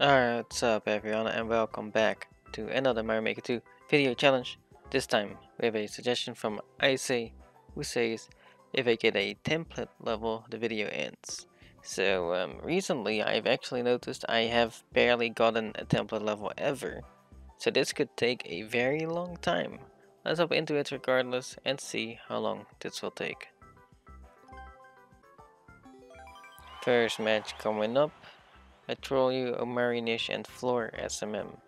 Alright, what's up everyone and welcome back to another Mario Maker 2 video challenge. This time we have a suggestion from Icay who says if I get a template level the video ends. So um, recently I've actually noticed I have barely gotten a template level ever. So this could take a very long time. Let's hop into it regardless and see how long this will take. First match coming up. Petrolio, Omarinish, and Floor SMM.